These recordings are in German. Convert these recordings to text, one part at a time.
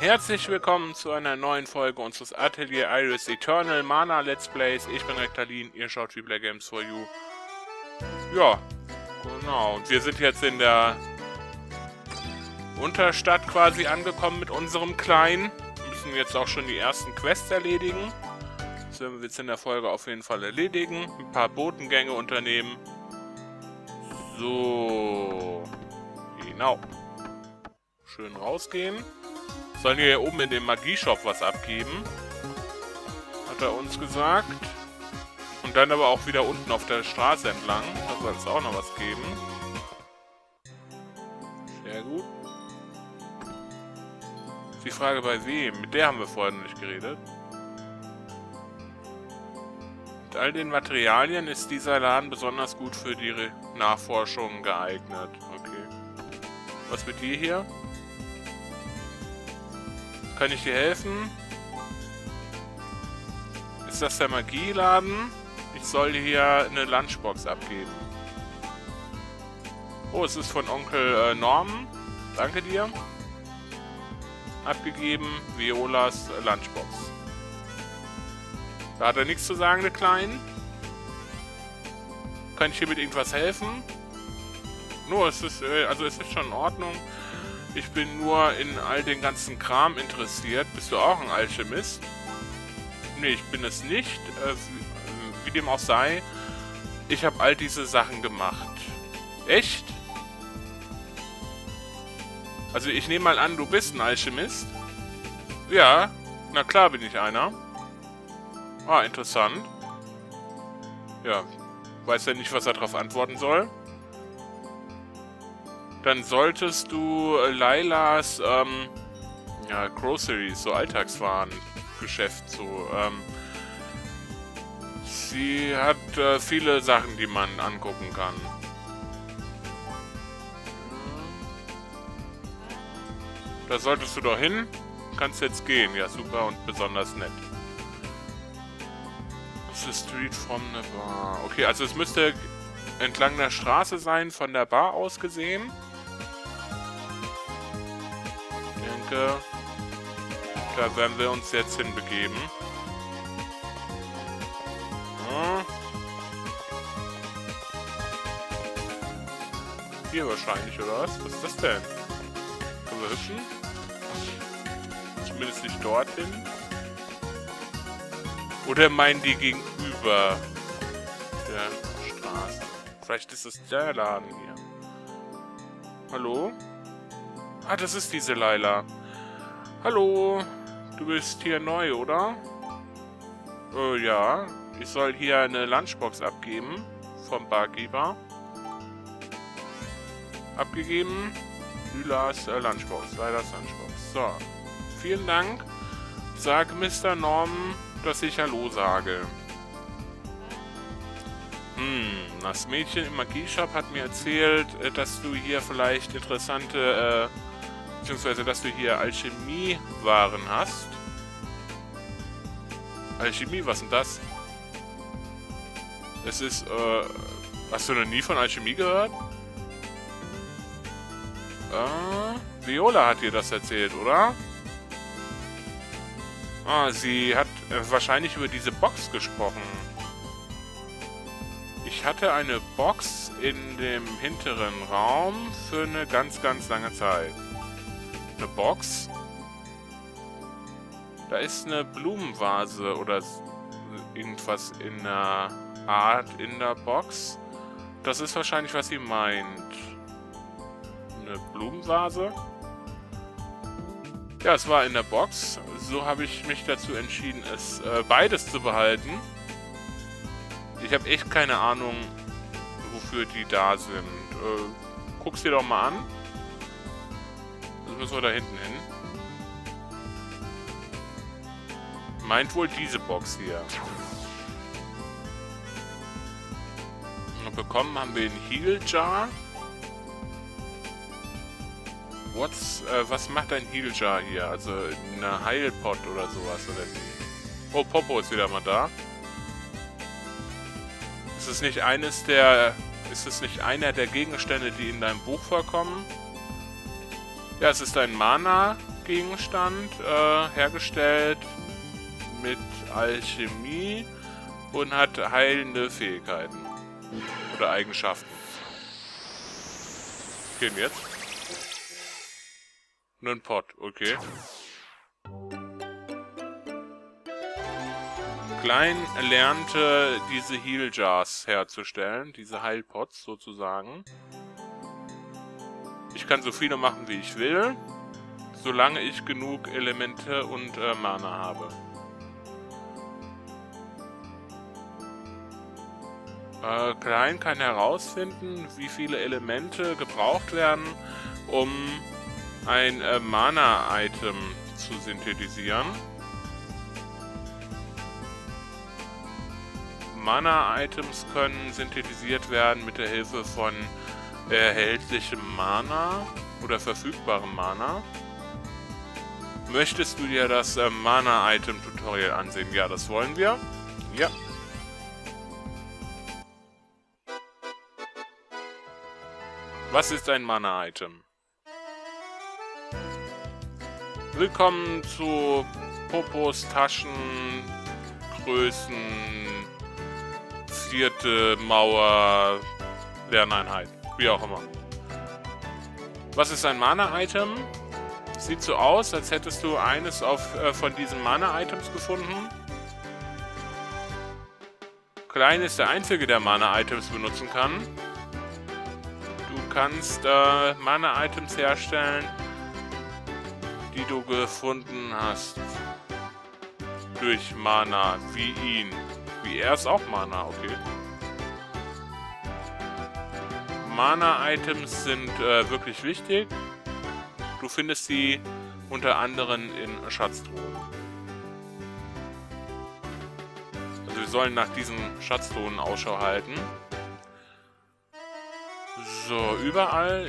Herzlich willkommen zu einer neuen Folge unseres Atelier Iris Eternal Mana Let's Plays. Ich bin Rektalin, ihr schaut Tripler Games for You. Ja, genau. Und wir sind jetzt in der Unterstadt quasi angekommen mit unserem Kleinen. Wir müssen jetzt auch schon die ersten Quests erledigen. Das werden wir jetzt in der Folge auf jeden Fall erledigen. Ein paar Botengänge unternehmen. So. Genau. Schön rausgehen. Sollen wir hier oben in dem Magieshop was abgeben? Hat er uns gesagt. Und dann aber auch wieder unten auf der Straße entlang. Da soll es auch noch was geben. Sehr gut. Die Frage bei wem? Mit der haben wir vorhin noch nicht geredet. Mit all den Materialien ist dieser Laden besonders gut für die Nachforschung geeignet. Okay. Was mit dir hier? Kann ich dir helfen? Ist das der Magieladen? Ich soll hier eine Lunchbox abgeben. Oh, es ist von Onkel äh, Norman. Danke dir. Abgegeben. Violas äh, Lunchbox. Da hat er nichts zu sagen, der Kleinen. Kann ich hier mit irgendwas helfen? Nur, es ist, äh, also es ist schon in Ordnung. Ich bin nur in all den ganzen Kram interessiert. Bist du auch ein Alchemist? Nee, ich bin es nicht. Äh, wie dem auch sei, ich habe all diese Sachen gemacht. Echt? Also ich nehme mal an, du bist ein Alchemist. Ja, na klar bin ich einer. Ah, interessant. Ja, weiß ja nicht, was er darauf antworten soll dann solltest du äh, Lailas ähm, ja, Groceries, so Alltagswarengeschäft, so, ähm, sie hat äh, viele Sachen, die man angucken kann. Da solltest du doch hin. Kannst jetzt gehen. Ja, super und besonders nett. Das ist Street from the Bar. Okay, also es müsste entlang der Straße sein, von der Bar aus gesehen. Denke, da werden wir uns jetzt hinbegeben. Ja. Hier wahrscheinlich, oder was? Was ist das denn? Können wir hüpfen? Zumindest nicht dorthin. Oder meinen die gegenüber der Straße? Vielleicht ist es der Laden hier. Hallo? Ah, das ist diese Laila. Hallo, du bist hier neu, oder? Äh, ja. Ich soll hier eine Lunchbox abgeben. Vom Barkeeper. Abgegeben. Lylas äh, Lunchbox. Leilas Lunchbox. So. Vielen Dank. Sag Mr. Norman, dass ich Hallo sage. Hm, das Mädchen im Magieshop hat mir erzählt, äh, dass du hier vielleicht interessante äh, beziehungsweise dass du hier Alchemiewaren hast. Alchemie, was denn das? Es ist, äh, hast du noch nie von Alchemie gehört? Äh, Viola hat dir das erzählt, oder? Ah, sie hat äh, wahrscheinlich über diese Box gesprochen. Ich hatte eine Box in dem hinteren Raum für eine ganz, ganz lange Zeit eine Box. Da ist eine Blumenvase oder irgendwas in der Art in der Box. Das ist wahrscheinlich, was sie meint. Eine Blumenvase. Ja, es war in der Box. So habe ich mich dazu entschieden, es äh, beides zu behalten. Ich habe echt keine Ahnung, wofür die da sind. Äh, guck's dir doch mal an müssen wir da hinten hin. Meint wohl diese Box hier. Und bekommen haben wir einen Heal Jar. What's, äh, was macht ein Heal Jar hier? Also eine Heilpot oder sowas oder wie? Oh, Popo ist wieder mal da. Ist es nicht eines der... Ist es nicht einer der Gegenstände, die in deinem Buch vorkommen? Ja, es ist ein Mana Gegenstand, äh, hergestellt mit Alchemie und hat heilende Fähigkeiten. Oder Eigenschaften. Gehen wir jetzt? Nur ein Pot, okay. Klein lernte diese Heal Jars herzustellen, diese Heilpots sozusagen. Ich kann so viele machen, wie ich will, solange ich genug Elemente und äh, Mana habe. Äh, Klein kann herausfinden, wie viele Elemente gebraucht werden, um ein äh, Mana-Item zu synthetisieren. Mana-Items können synthetisiert werden mit der Hilfe von erhältlichem Mana oder verfügbarem Mana. Möchtest du dir das äh, Mana-Item-Tutorial ansehen? Ja, das wollen wir. Ja. Was ist ein Mana-Item? Willkommen zu Popos Taschen, Größen, vierte Mauer, Lerneinheit. Wie auch immer. Was ist ein Mana-Item? Sieht so aus, als hättest du eines auf, äh, von diesen Mana-Items gefunden. Klein ist der einzige, der Mana-Items benutzen kann. Du kannst äh, Mana-Items herstellen, die du gefunden hast. Durch Mana, wie ihn. Wie er ist auch Mana, okay. Mana-Items sind äh, wirklich wichtig. Du findest sie unter anderem in Schatztruhen. Also wir sollen nach diesen Schatztruhen Ausschau halten. So, überall.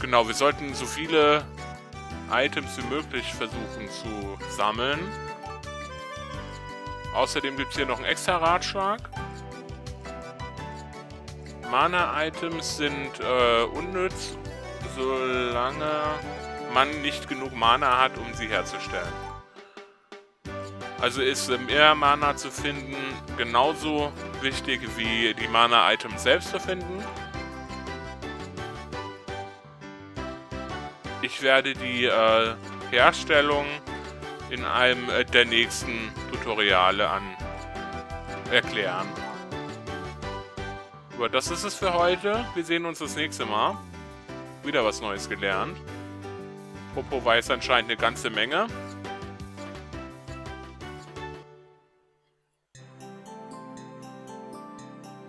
Genau, wir sollten so viele Items wie möglich versuchen zu sammeln. Außerdem gibt es hier noch einen extra Ratschlag. Mana-Items sind äh, unnütz, solange man nicht genug Mana hat, um sie herzustellen. Also ist mehr Mana zu finden genauso wichtig wie die Mana-Items selbst zu finden. Ich werde die äh, Herstellung in einem äh, der nächsten Tutoriale an erklären. Aber das ist es für heute. Wir sehen uns das nächste Mal. Wieder was Neues gelernt. Popo weiß anscheinend eine ganze Menge.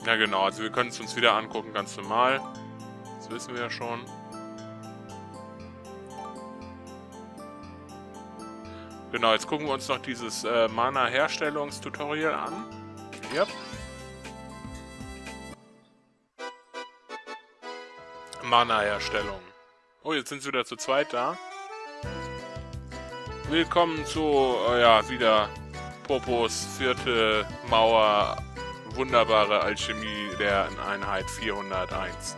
Ja genau, also wir können es uns wieder angucken, ganz normal. Das wissen wir ja schon. Genau, jetzt gucken wir uns noch dieses äh, Mana-Herstellungstutorial an. Yep. Mana-Herstellung. Oh, jetzt sind sie wieder zu zweit da. Willkommen zu, oh ja, wieder Popos vierte Mauer, wunderbare Alchemie der Einheit 401.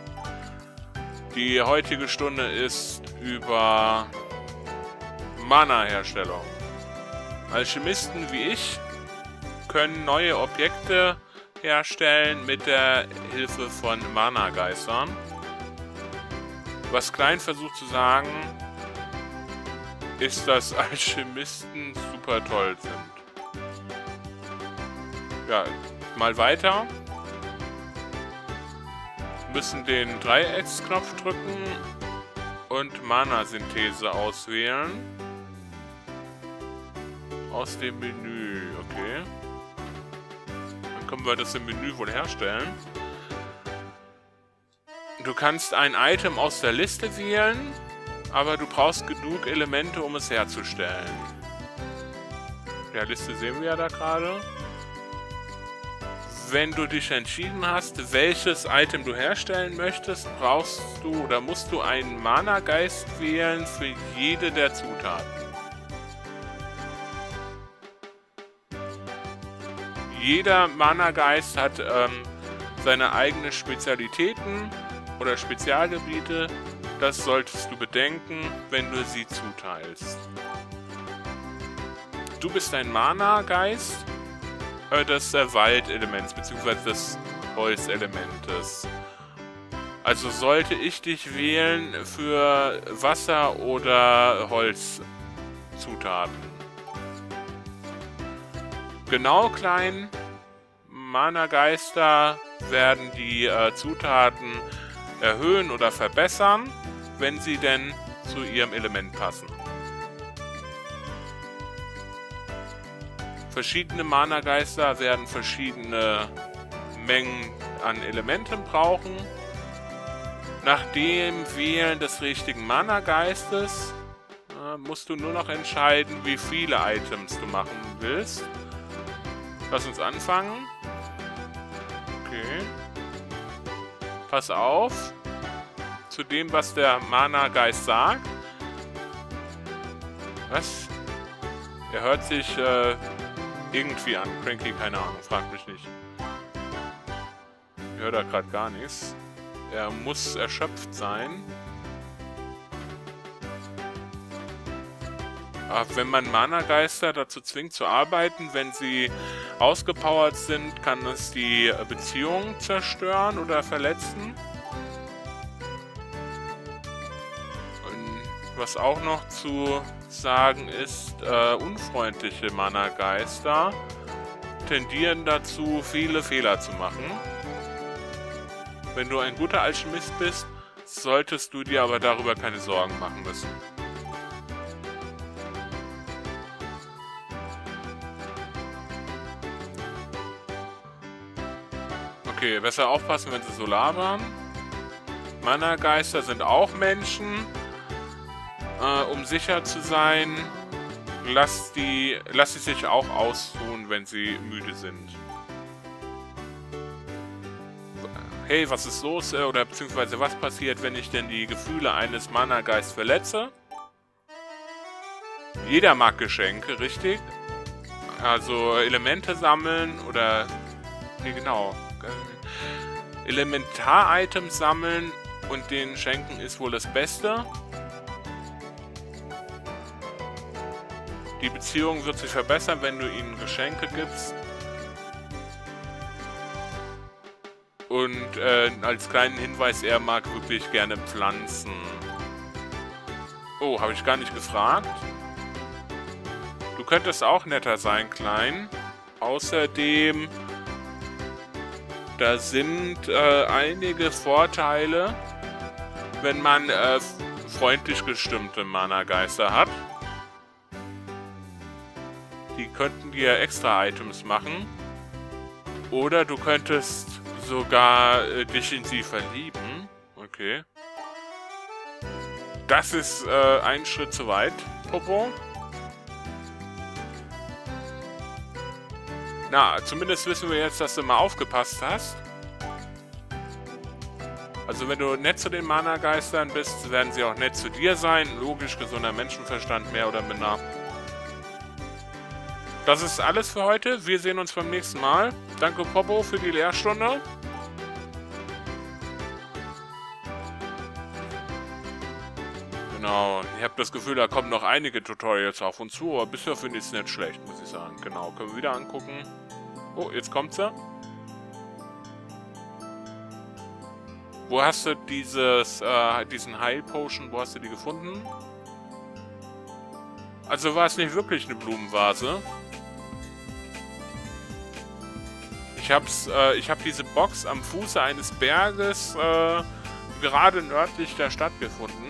Die heutige Stunde ist über Mana-Herstellung. Alchemisten wie ich können neue Objekte herstellen mit der Hilfe von Mana-Geistern. Was Klein versucht zu sagen, ist, dass Alchemisten super toll sind. Ja, mal weiter. Müssen den Dreiecksknopf drücken und Mana-Synthese auswählen. Aus dem Menü, okay. Dann können wir das im Menü wohl herstellen. Du kannst ein Item aus der Liste wählen, aber du brauchst genug Elemente, um es herzustellen. Ja, Liste sehen wir ja da gerade. Wenn du dich entschieden hast, welches Item du herstellen möchtest, brauchst du oder musst du einen Mana-Geist wählen für jede der Zutaten. Jeder Mana-Geist hat ähm, seine eigenen Spezialitäten oder Spezialgebiete Das solltest du bedenken, wenn du sie zuteilst. Du bist ein Mana-Geist äh, des äh, Waldelements, beziehungsweise des Holzelementes. Also sollte ich dich wählen für Wasser- oder Holzzutaten. Genau klein Mana-Geister werden die äh, Zutaten erhöhen oder verbessern, wenn sie denn zu ihrem Element passen. Verschiedene Mana-Geister werden verschiedene Mengen an Elementen brauchen. Nach dem Wählen des richtigen Mana-Geistes äh, musst du nur noch entscheiden, wie viele Items du machen willst. Lass uns anfangen. Okay. Pass auf. Zu dem, was der Mana-Geist sagt. Was? Er hört sich äh, irgendwie an. Cranky, keine Ahnung, frag mich nicht. Ich höre da gerade gar nichts. Er muss erschöpft sein. Wenn man Mana-Geister dazu zwingt zu arbeiten, wenn sie ausgepowert sind, kann es die Beziehung zerstören oder verletzen. Und was auch noch zu sagen ist, äh, unfreundliche Mana-Geister tendieren dazu, viele Fehler zu machen. Wenn du ein guter Alchemist bist, solltest du dir aber darüber keine Sorgen machen müssen. Okay, besser aufpassen, wenn sie so labern. Mana-Geister sind auch Menschen. Äh, um sicher zu sein, lass, die, lass sie sich auch ausruhen, wenn sie müde sind. hey, was ist los? Äh, oder beziehungsweise was passiert, wenn ich denn die Gefühle eines Mana-Geist verletze? Jeder mag Geschenke, richtig? Also Elemente sammeln oder... Nee, genau. Elementar-Items sammeln und den schenken ist wohl das Beste. Die Beziehung wird sich verbessern, wenn du ihnen Geschenke gibst. Und äh, als kleinen Hinweis, er mag wirklich gerne Pflanzen. Oh, habe ich gar nicht gefragt. Du könntest auch netter sein, Klein. Außerdem, da sind äh, einige Vorteile, wenn man äh, freundlich gestimmte Mana-Geister hat. Die könnten dir extra Items machen. Oder du könntest sogar äh, dich in sie verlieben. Okay. Das ist äh, ein Schritt zu weit, Popo. Na, zumindest wissen wir jetzt, dass du mal aufgepasst hast. Also wenn du nett zu den Mana-Geistern bist, werden sie auch nett zu dir sein. Logisch, gesunder Menschenverstand, mehr oder minder. Das ist alles für heute. Wir sehen uns beim nächsten Mal. Danke, Popo, für die Lehrstunde. Genau, ich habe das Gefühl, da kommen noch einige Tutorials auf uns zu, aber bisher finde ich es nicht schlecht, muss ich sagen. Genau, können wir wieder angucken. Oh, jetzt kommt sie. Wo hast du dieses, äh, diesen Heil Potion, wo hast du die gefunden? Also war es nicht wirklich eine Blumenvase. Ich hab's, äh, ich habe diese Box am Fuße eines Berges, äh, gerade nördlich der Stadt gefunden.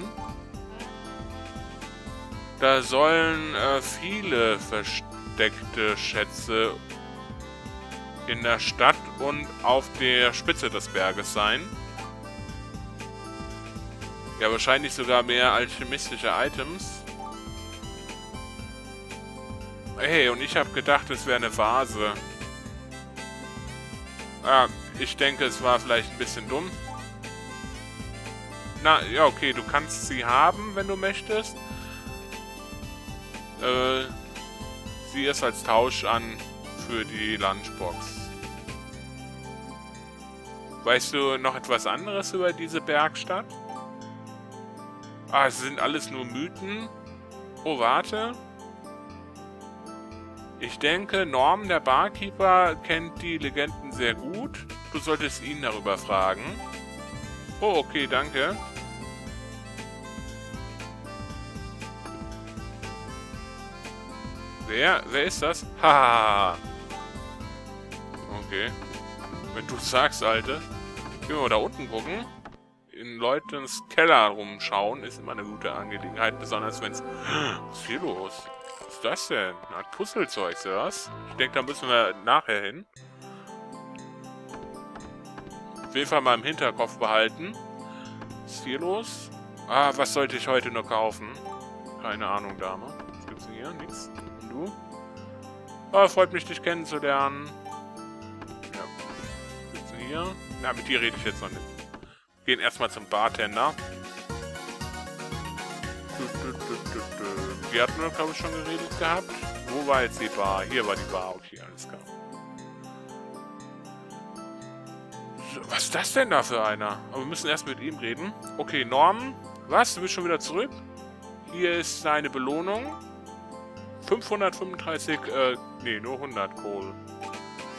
Da sollen äh, viele versteckte Schätze in der Stadt und auf der Spitze des Berges sein. Ja, wahrscheinlich sogar mehr alchemistische Items. Hey, und ich habe gedacht, es wäre eine Vase. Ah, ich denke, es war vielleicht ein bisschen dumm. Na, ja, okay, du kannst sie haben, wenn du möchtest. Äh, sieh es als Tausch an für die Lunchbox. Weißt du noch etwas anderes über diese Bergstadt? Ah, es sind alles nur Mythen. Oh, warte. Ich denke, Norm, der Barkeeper, kennt die Legenden sehr gut. Du solltest ihn darüber fragen. Oh, okay, danke. Wer? Wer ist das? Haha. okay. Wenn du sagst, Alte. Gehen wir mal da unten gucken. In Leutens Keller rumschauen ist immer eine gute Angelegenheit. Besonders wenn es... Was ist hier los? Was ist das denn? Eine Art Puzzlezeug, was? Ich denke, da müssen wir nachher hin. Auf jeden Fall mal im Hinterkopf behalten. Was ist hier los? Ah, was sollte ich heute noch kaufen? Keine Ahnung, Dame. Was gibt's denn hier? Nix. Du? Ah, freut mich, dich kennenzulernen. Ja. Denn hier? Na, mit dir rede ich jetzt noch nicht. Gehen erstmal zum Bartender. Die hatten wir, glaube ich, schon geredet gehabt. Wo war jetzt die Bar? Hier war die Bar. Okay, alles klar. Was ist das denn da für einer? Aber wir müssen erst mit ihm reden. Okay, Norm. Was? Du bist schon wieder zurück? Hier ist seine Belohnung. 535, äh, nee, nur 100 Kohl.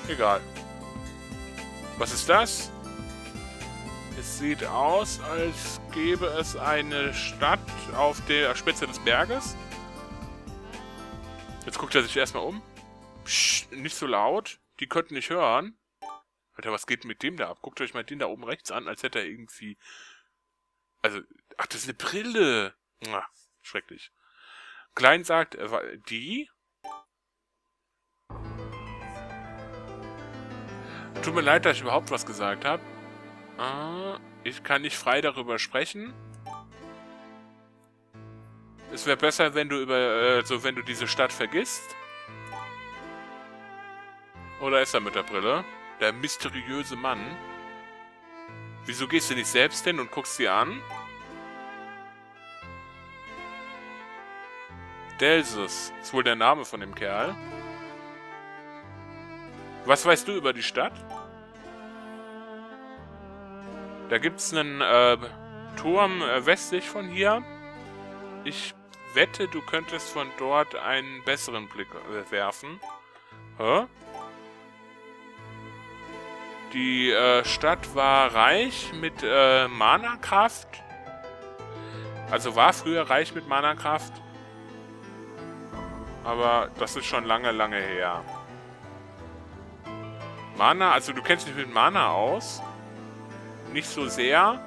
Egal. Was ist das? Es sieht aus, als gäbe es eine Stadt auf der Spitze des Berges. Jetzt guckt er sich erstmal um. Psst, nicht so laut. Die könnten nicht hören. Alter, was geht mit dem da ab? Guckt euch mal den da oben rechts an, als hätte er irgendwie... Also, ach, das ist eine Brille. Schrecklich. Klein sagt, äh, die? Tut mir leid, dass ich überhaupt was gesagt habe. Ah, ich kann nicht frei darüber sprechen. Es wäre besser, wenn du über, äh, so wenn du diese Stadt vergisst. Oder ist er mit der Brille? Der mysteriöse Mann. Wieso gehst du nicht selbst hin und guckst sie an? Delsus ist wohl der Name von dem Kerl. Was weißt du über die Stadt? Da gibt es einen äh, Turm äh, westlich von hier. Ich wette, du könntest von dort einen besseren Blick äh, werfen. Hä? Die äh, Stadt war reich mit äh, Mana-Kraft. Also war früher reich mit Mana-Kraft. Aber das ist schon lange, lange her. Mana, also du kennst dich mit Mana aus nicht so sehr.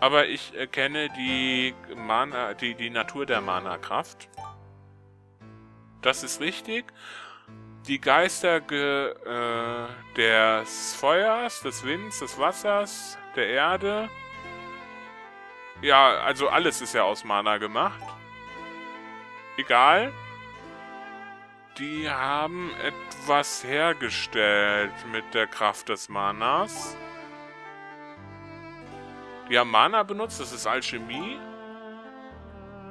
Aber ich erkenne die, Mana, die, die Natur der Mana-Kraft. Das ist richtig. Die Geister äh, des Feuers, des Winds, des Wassers, der Erde. Ja, also alles ist ja aus Mana gemacht. Egal. Die haben etwas hergestellt mit der Kraft des Manas. Die haben Mana benutzt, das ist Alchemie.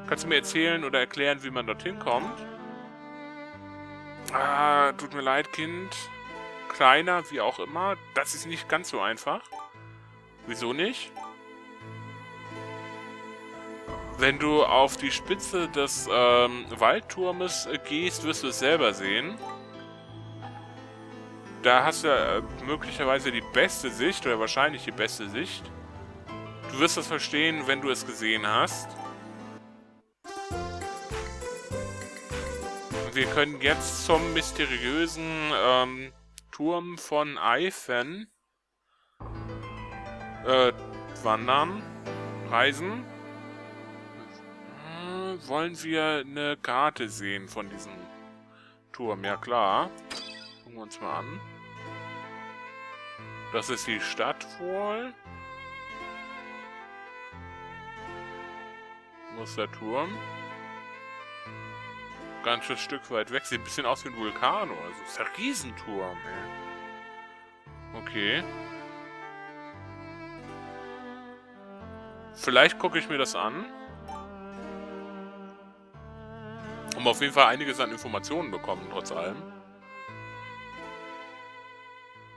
Kannst du mir erzählen oder erklären, wie man dorthin kommt? Ah, tut mir leid, Kind. Kleiner, wie auch immer. Das ist nicht ganz so einfach. Wieso nicht? Wenn du auf die Spitze des ähm, Waldturmes gehst, wirst du es selber sehen. Da hast du äh, möglicherweise die beste Sicht, oder wahrscheinlich die beste Sicht. Du wirst das verstehen, wenn du es gesehen hast. Wir können jetzt zum mysteriösen ähm, Turm von Eifen äh, wandern, reisen wollen wir eine Karte sehen von diesem Turm. Ja, klar. Gucken wir uns mal an. Das ist die Stadt wohl. Wo ist der Turm? Ganzes Stück weit weg. Sieht ein bisschen aus wie ein Vulkan oder so. Das ist ein Riesenturm, ey. Okay. Vielleicht gucke ich mir das an. Haben auf jeden Fall einiges an Informationen bekommen, trotz allem.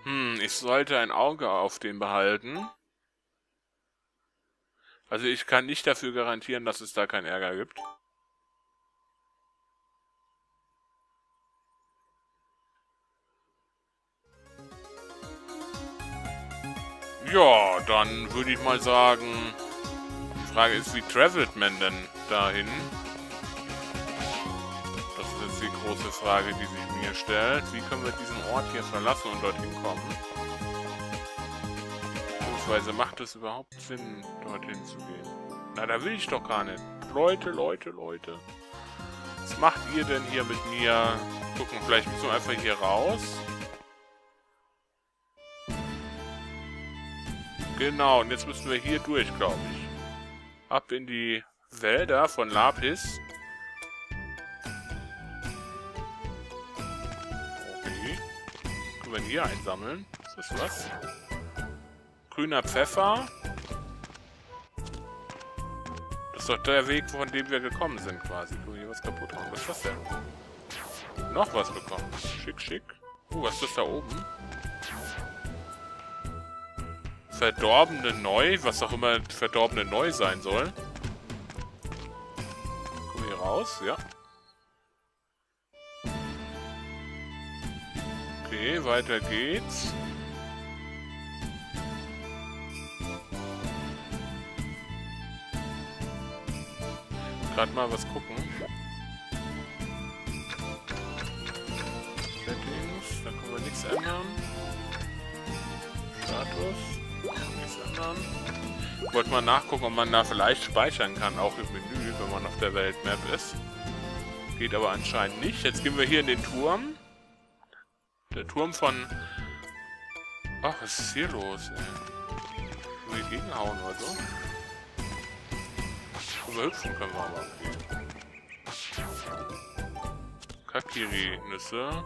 Hm, ich sollte ein Auge auf den behalten. Also ich kann nicht dafür garantieren, dass es da keinen Ärger gibt. Ja, dann würde ich mal sagen, die Frage ist, wie travelt man denn dahin? Große Frage, die sich mir stellt. Wie können wir diesen Ort hier verlassen und dorthin kommen? Beziehungsweise macht es überhaupt Sinn, dorthin zu gehen? Na, da will ich doch gar nicht. Leute, Leute, Leute. Was macht ihr denn hier mit mir? Gucken, vielleicht müssen wir einfach hier raus. Genau, und jetzt müssen wir hier durch, glaube ich. Ab in die Wälder von Lapis. Wir hier einsammeln? Ist das was? Grüner Pfeffer. Das ist doch der Weg, von dem wir gekommen sind, quasi. Wir hier was kaputt machen? Was ist das denn? Noch was bekommen. Schick, schick. Uh, was ist das da oben? Verdorbene Neu, was auch immer Verdorbene Neu sein soll. Wir hier raus, ja. Okay, weiter geht's. Gerade mal was gucken. Settings, da können wir nichts ändern. Status ändern. Ich wollte mal nachgucken, ob man da vielleicht speichern kann, auch im Menü, wenn man auf der Weltmap ist. Geht aber anscheinend nicht. Jetzt gehen wir hier in den Turm. Der Turm von... Ach, was ist hier los, ey? Können wir gegenhauen oder so? Überhüpfen können wir aber. Kakiri-Nüsse.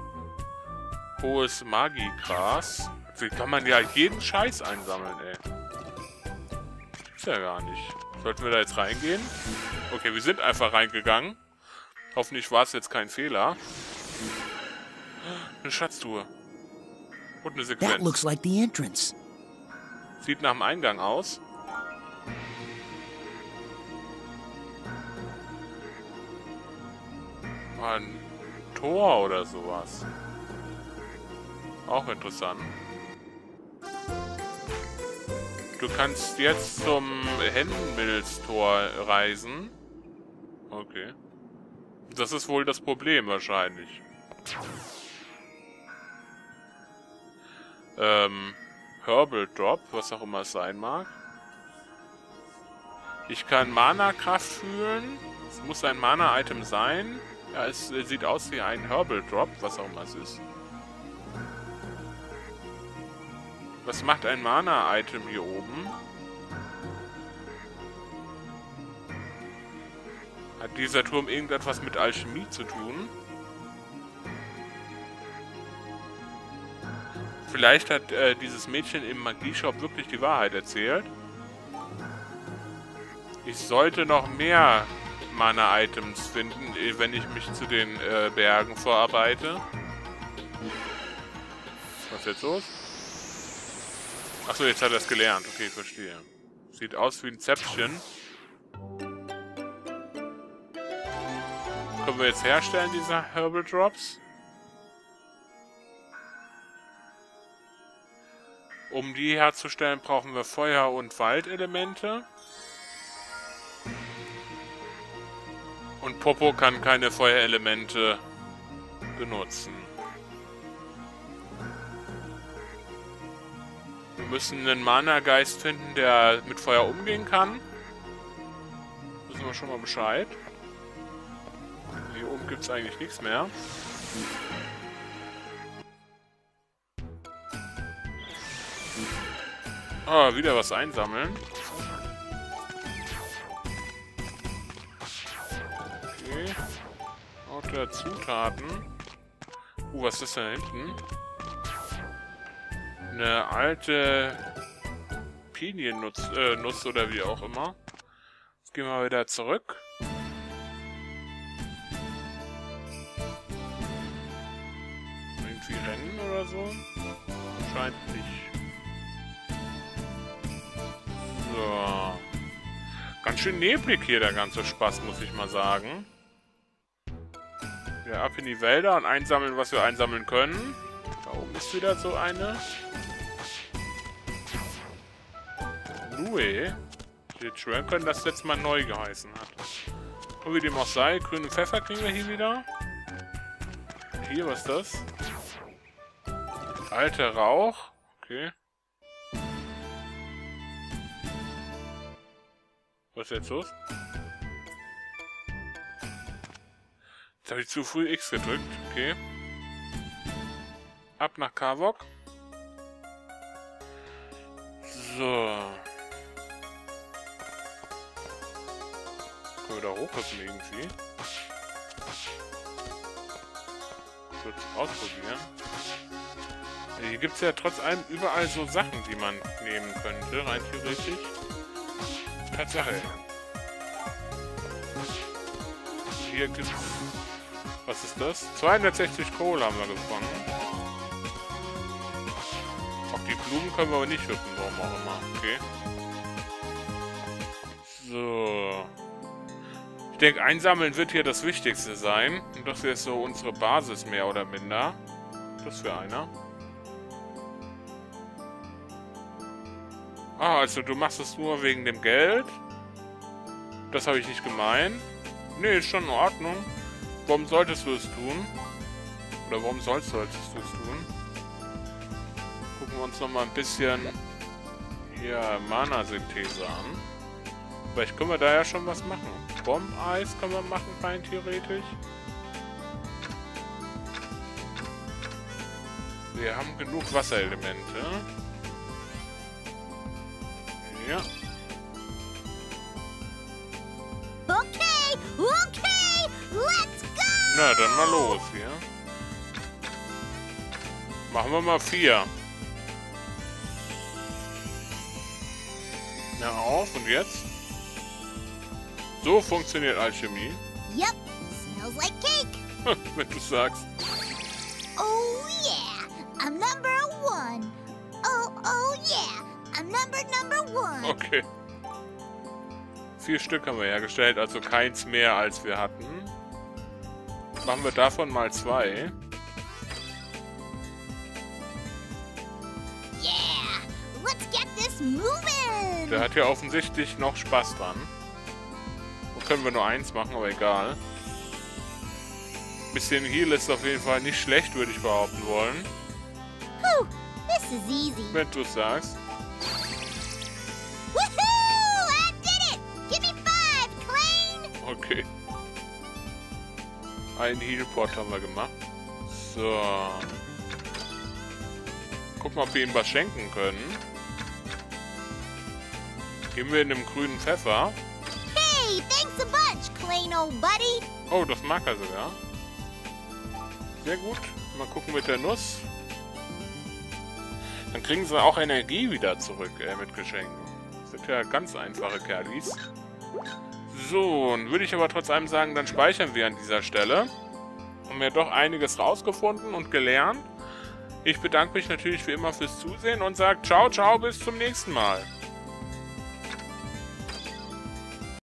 Hohes Magigras. Wie kann man ja jeden Scheiß einsammeln, ey? Gibt's ja gar nicht. Sollten wir da jetzt reingehen? Okay, wir sind einfach reingegangen. Hoffentlich war es jetzt kein Fehler. Eine Schatztruhe. Und eine Sequenz. That looks like the entrance. Sieht nach dem Eingang aus. Ein Tor oder sowas. Auch interessant. Du kannst jetzt zum Henmills-Tor reisen. Okay. Das ist wohl das Problem wahrscheinlich. Ähm, Herbal Drop, was auch immer es sein mag. Ich kann Mana-Kraft fühlen. Es muss ein Mana-Item sein. Ja, es sieht aus wie ein Herbal Drop, was auch immer es ist. Was macht ein Mana-Item hier oben? Hat dieser Turm irgendetwas mit Alchemie zu tun? Vielleicht hat äh, dieses Mädchen im Magieshop wirklich die Wahrheit erzählt. Ich sollte noch mehr Mana-Items finden, äh, wenn ich mich zu den äh, Bergen vorarbeite. Was ist jetzt los? Achso, jetzt hat er es gelernt. Okay, verstehe. Sieht aus wie ein Zäpfchen. Können wir jetzt herstellen, diese Herbal Drops? Um die herzustellen, brauchen wir Feuer- und Waldelemente. Und Popo kann keine Feuerelemente benutzen. müssen einen Mana-Geist finden, der mit Feuer umgehen kann. Wissen wir schon mal Bescheid. Hier oben gibt es eigentlich nichts mehr. Ah, wieder was einsammeln. Okay. Lauter Zutaten. Uh, was ist da hinten? eine alte Piniennuss äh, Nuss oder wie auch immer. Jetzt gehen wir wieder zurück. Irgendwie rennen oder so? Scheint nicht. So. Ganz schön neblig hier der ganze Spaß, muss ich mal sagen. Ja, ab in die Wälder und einsammeln, was wir einsammeln können. Da oben ist wieder so eine. Nue. Ich hätte können, das letzte Mal neu geheißen hat. Und wie dem auch sei, grünen Pfeffer kriegen wir hier wieder. Hier, was ist das? Alter Rauch. Okay. Was ist jetzt los? Jetzt habe ich zu früh X gedrückt. Okay. Ab nach Karvok. So. Können wir da hochhüpfen irgendwie? Es ausprobieren. Hier gibt es ja trotz allem überall so Sachen, die man nehmen könnte, rein theoretisch. Tatsache. Hier gibt's... Was ist das? 260 Kohle haben wir gefangen. Auf die Blumen können wir aber nicht hüpfen, warum auch immer. Okay. So. Ich denke, einsammeln wird hier das Wichtigste sein. Und das wäre so unsere Basis mehr oder minder. Das wäre einer. Ah, also du machst es nur wegen dem Geld? Das habe ich nicht gemeint. Nee, ist schon in Ordnung. Warum solltest du es tun? Oder warum sollst, solltest du es tun? Gucken wir uns nochmal ein bisschen hier Mana-Synthese an. Vielleicht können wir da ja schon was machen. Bombeis können wir machen, rein theoretisch. Wir haben genug Wasserelemente. Ja. Okay, okay, let's go! Na, dann mal los hier. Machen wir mal vier. Na auf, und jetzt? So funktioniert Alchemie. Yep, smells like cake. Wenn du sagst. Okay. Vier Stück haben wir hergestellt, also keins mehr als wir hatten. Machen wir davon mal zwei. Yeah, let's get this moving. Der hat ja offensichtlich noch Spaß dran. Wo können wir nur eins machen, aber egal. Bisschen Heal ist auf jeden Fall nicht schlecht, würde ich behaupten wollen. Whew, this is easy. Wenn du sagst. Okay. Einen Healpot haben wir gemacht. So. Gucken, ob wir ihm was schenken können. Geben wir in dem grünen Pfeffer. Hey, thanks a bunch, Klein, old buddy. Oh, das mag er sogar. Sehr gut. Mal gucken mit der Nuss. Dann kriegen sie auch Energie wieder zurück äh, mit Geschenken. Sind ja ganz einfache Kerlis. So, und würde ich aber trotz allem sagen, dann speichern wir an dieser Stelle. Haben ja doch einiges rausgefunden und gelernt. Ich bedanke mich natürlich wie immer fürs Zusehen und sage ciao, ciao, bis zum nächsten Mal.